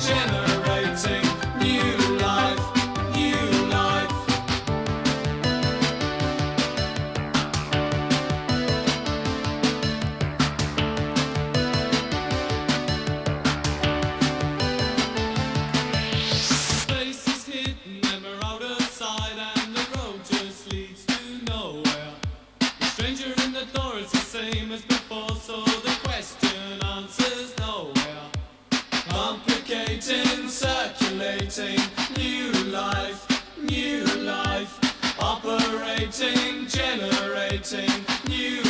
generating. stranger in the door is the same as before, so the question answers nowhere. Complicating, circulating, new life, new life, operating, generating, new